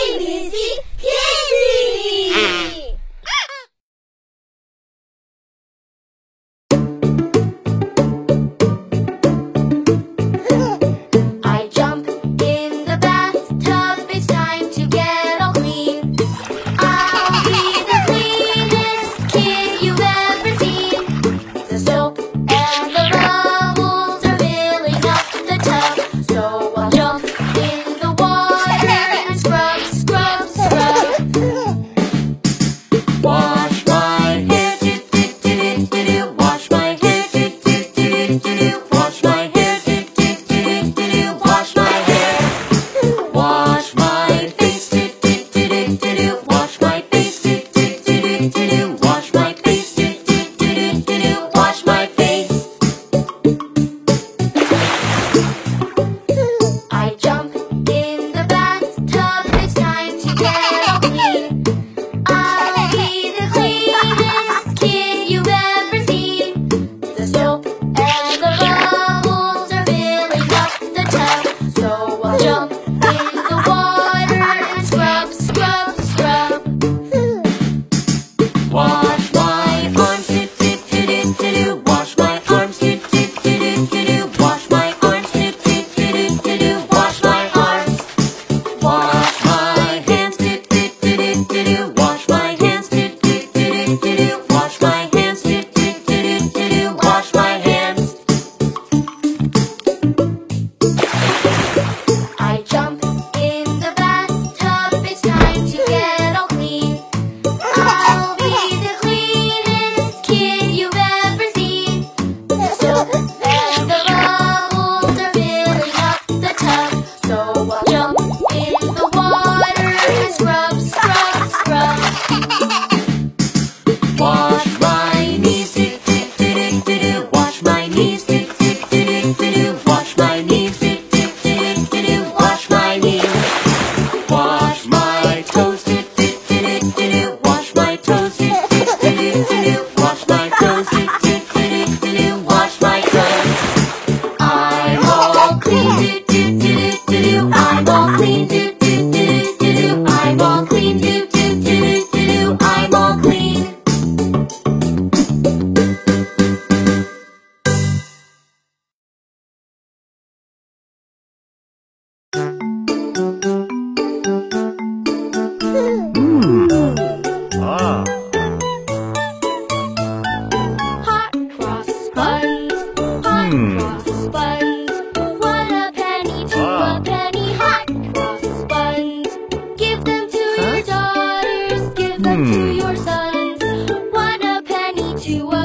ABC Candy!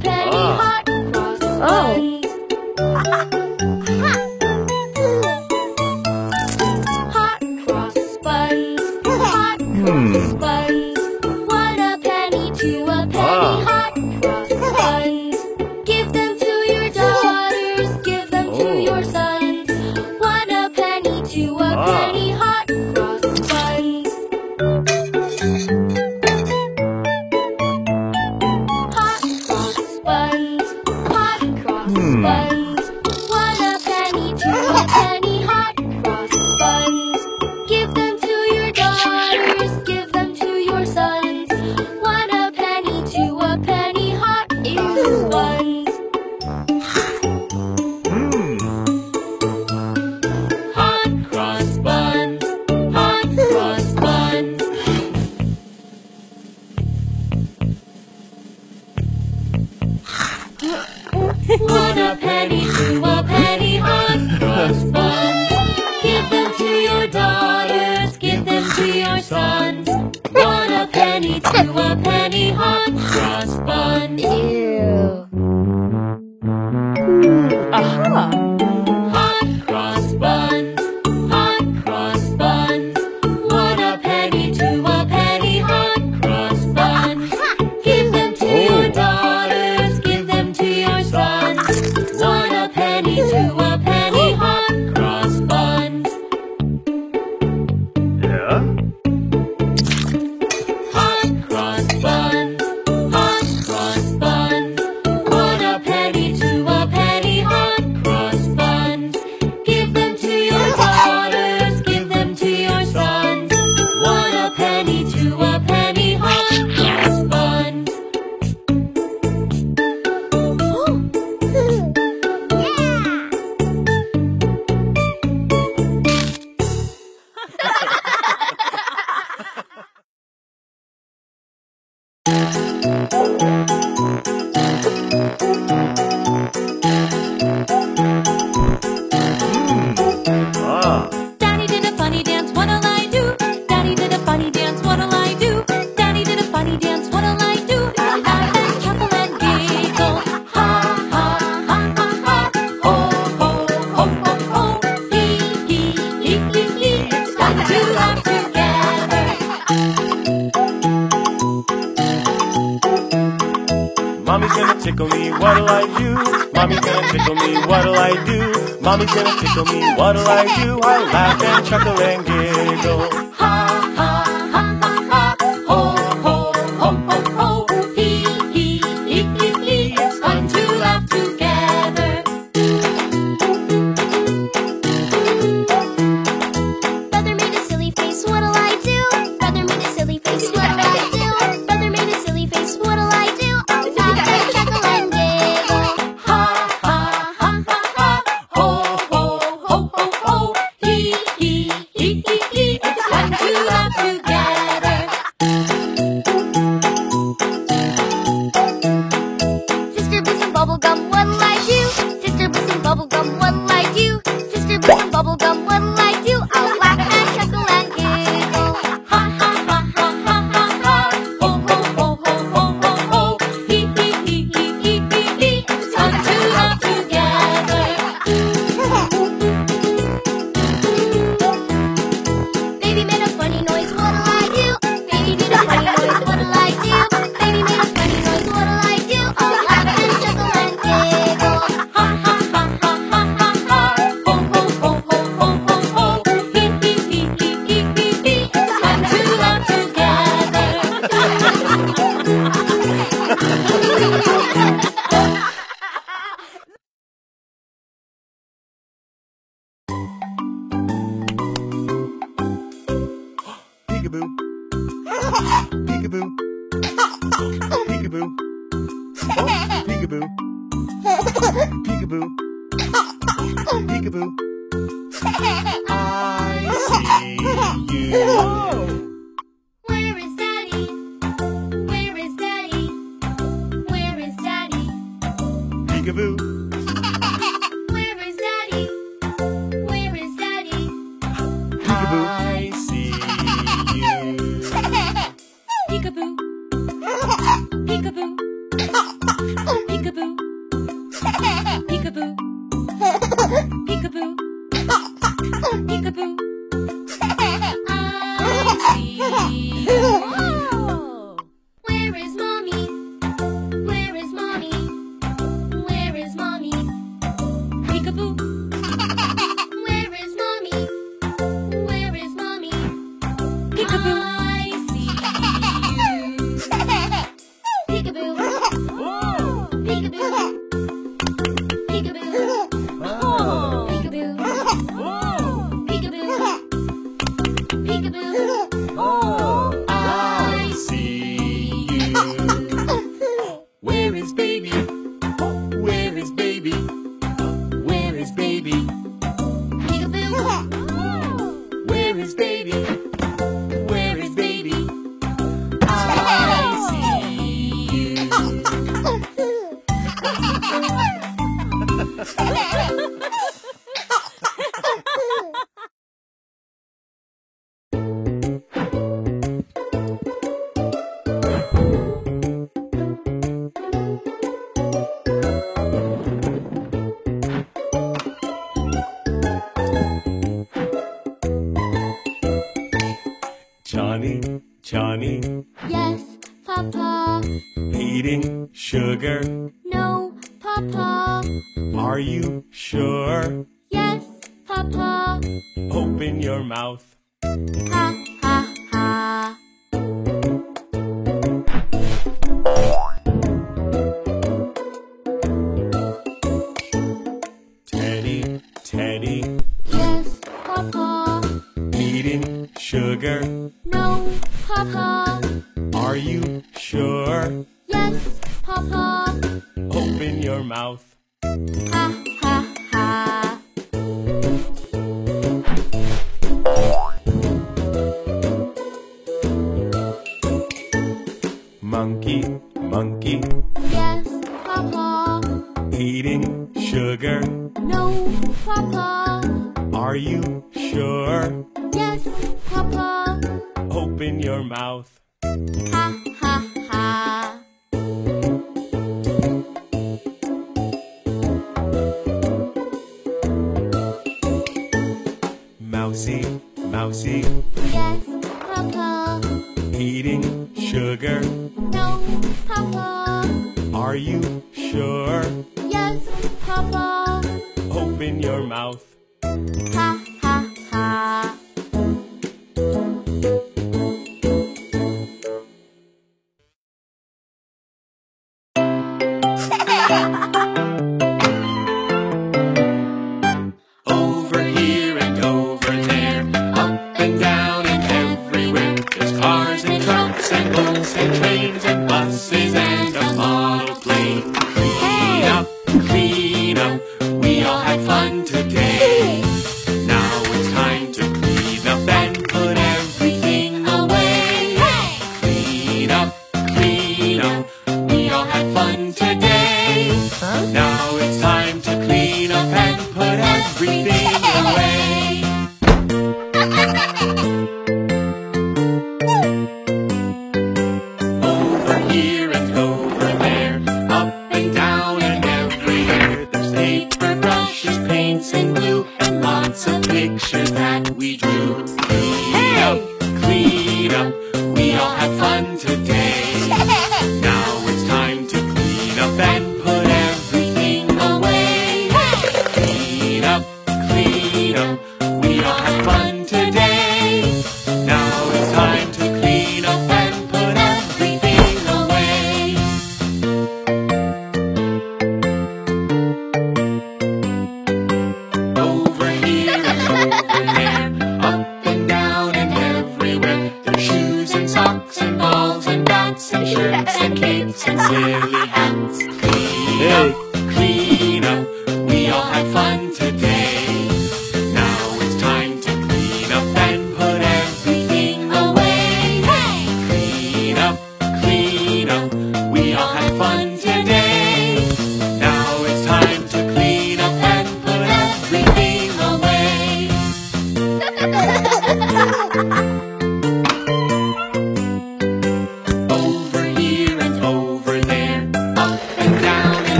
Penny. Ah. Hot cross Chuck chuckle eh? eating sugar? No, Papa. Are you sure? Yes, Papa. Open your mouth. Ha, ha, ha. Mousy, mousy. Yes, Papa. Eating sugar? No, Papa. Are you sure? open your mouth.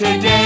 Today.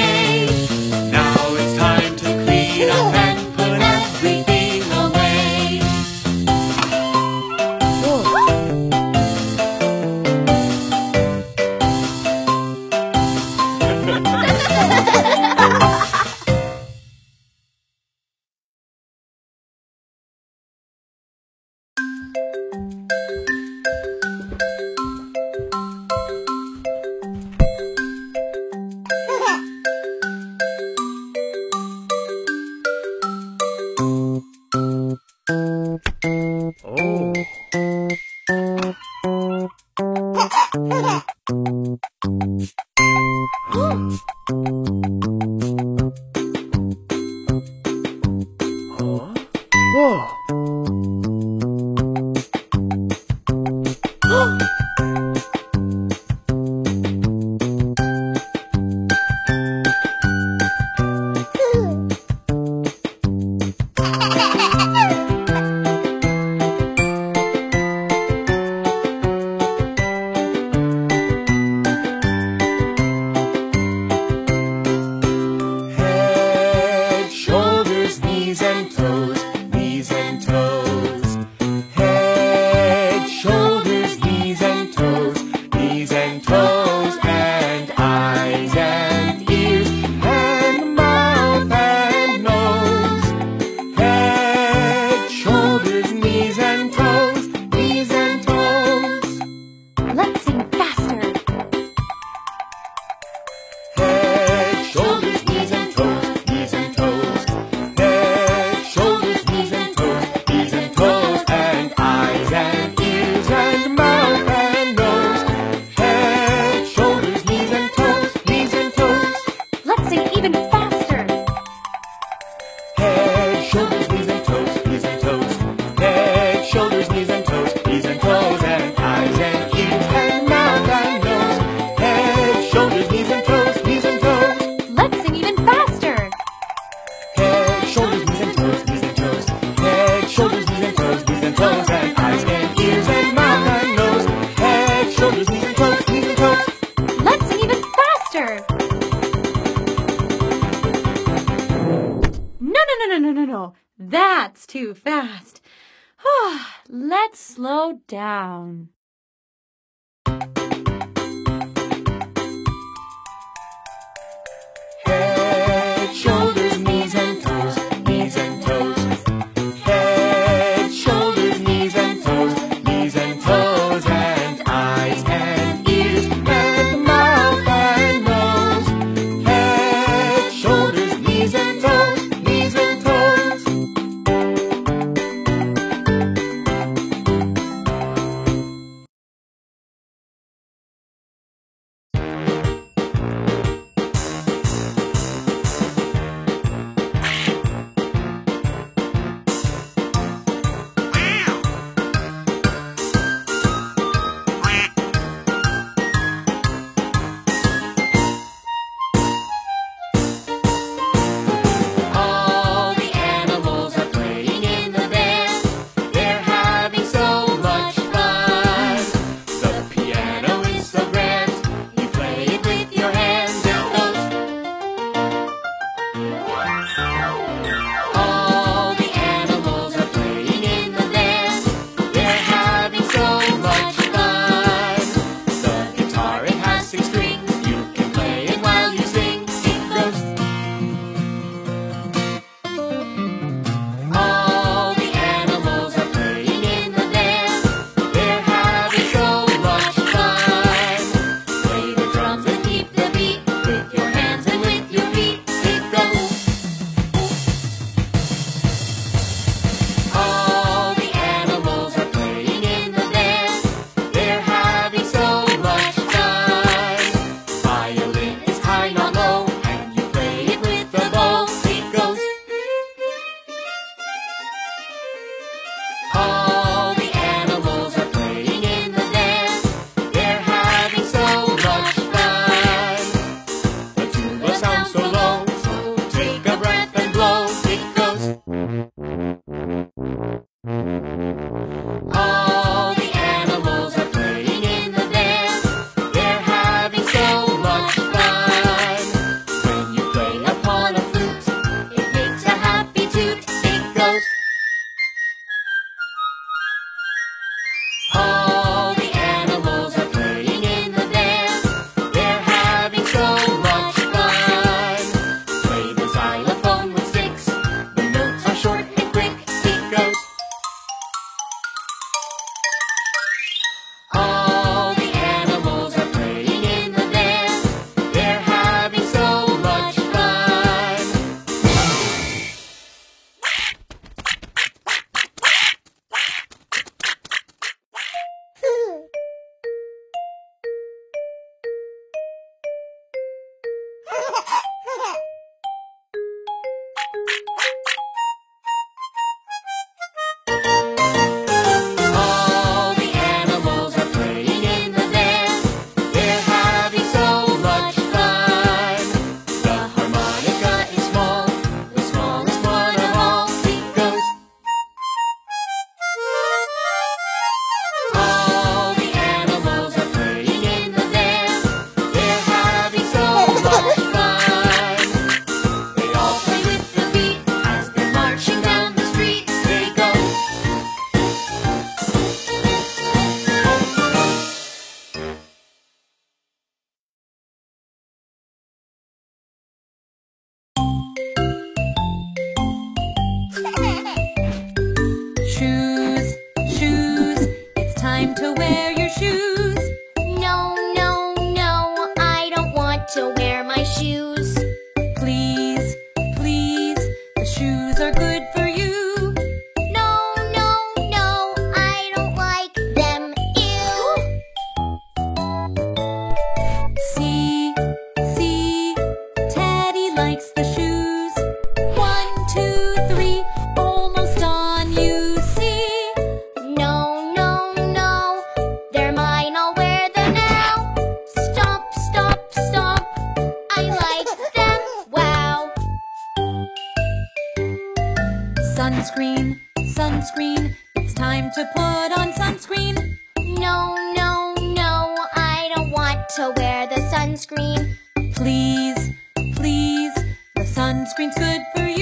Sunscreen, sunscreen, it's time to put on sunscreen. No, no, no, I don't want to wear the sunscreen. Please, please, the sunscreen's good for you.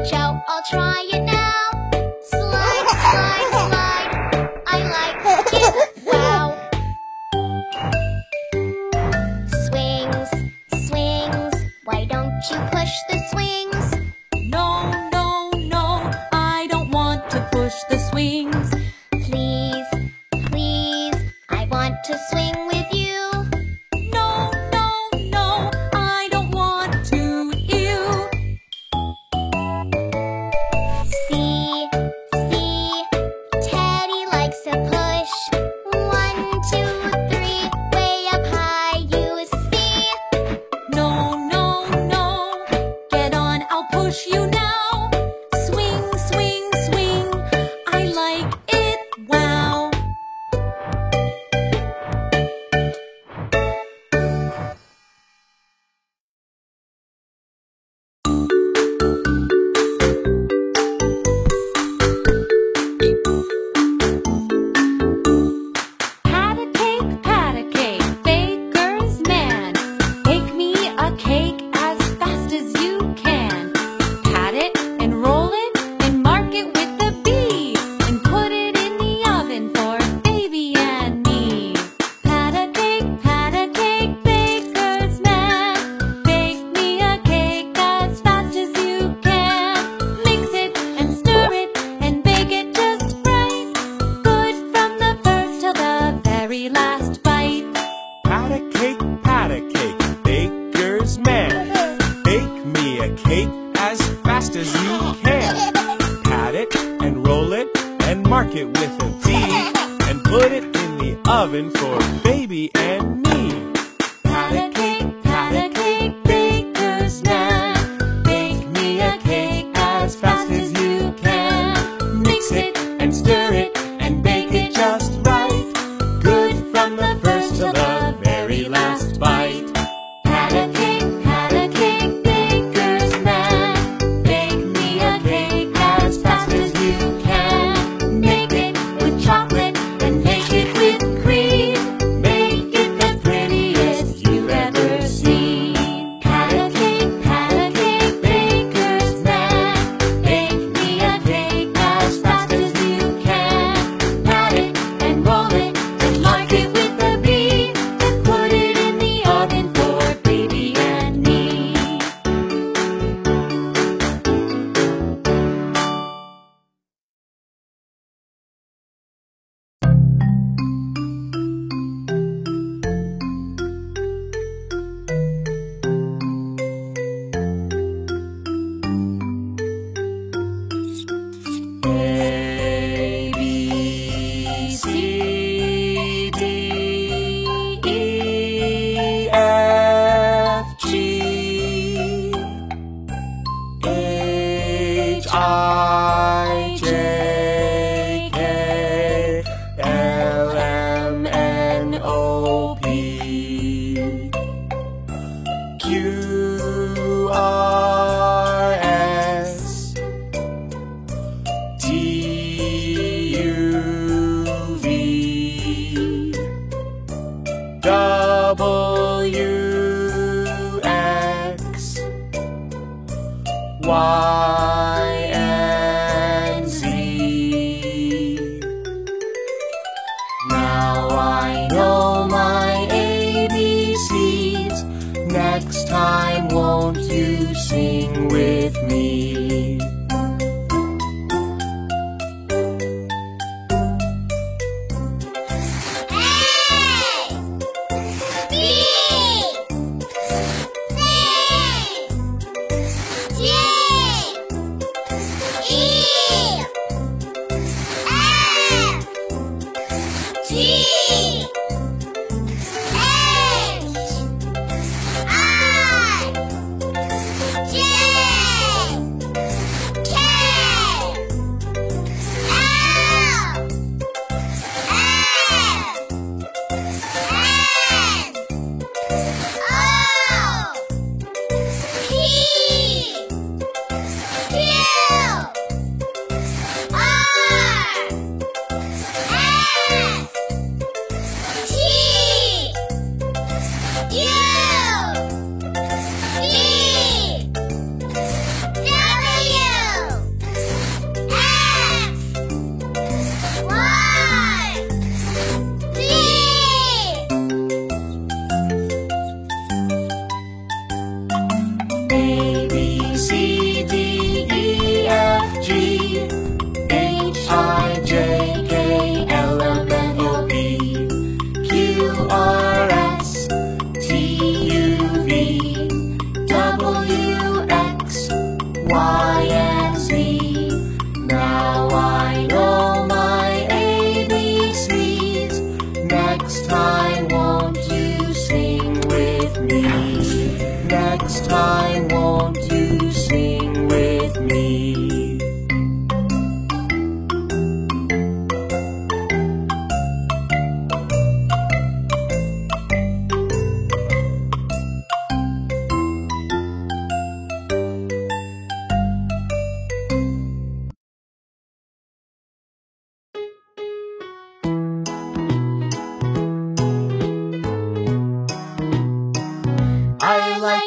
Watch out, I'll try it now. And stir it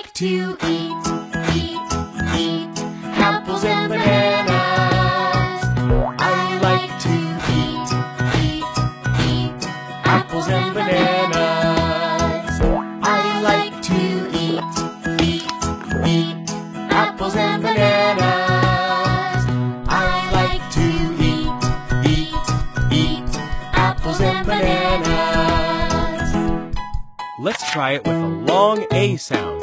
like to eat, eat, eat apples and bananas. I like to eat, eat, eat apples and bananas. I like to eat, eat, eat apples and bananas. I like to eat, eat, eat apples and bananas. Let's try it with a long A sound.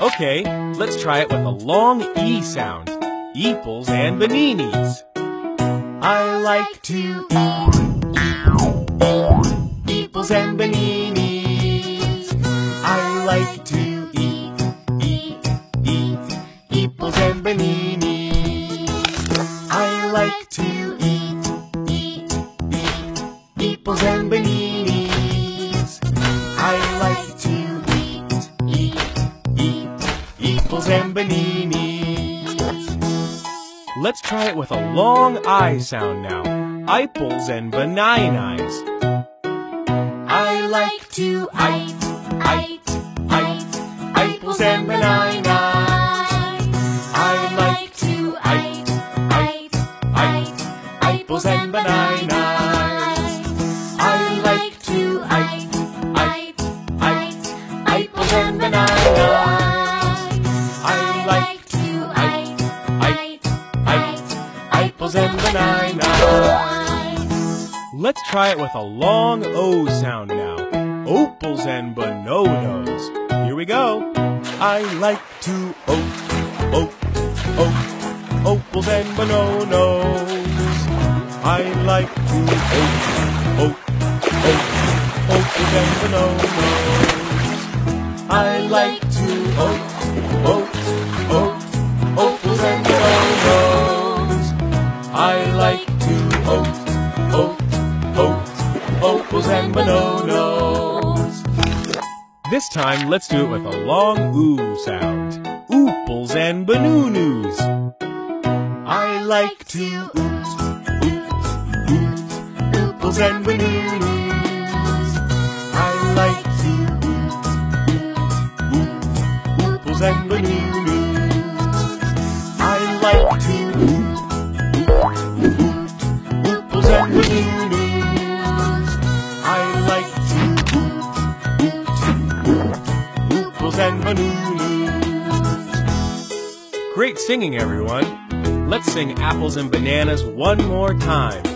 Okay, let's try it with a long E sound. Eeples and baninis. I like to eat, eat, eat eeples and baninis. I like to eat, eat, eat eeples and baninis. With a long I sound now. Eiples and bananas. I like to eat, eat, eat bananas. Let's try it with a long O sound now. Opals and bononos. Here we go. I like to oat, oat, oat, opals and bononos. I like to oat, oat, oat, opals and bononos. I like to oat, This time, let's do it with a long oo sound. Ooples and banoonus. I like to oot, oot, oot, ooples and banoonus. I like to oot, oot, oot, ooples and banoonus. I like to oot, oot, oot, singing, everyone. Let's sing apples and bananas one more time.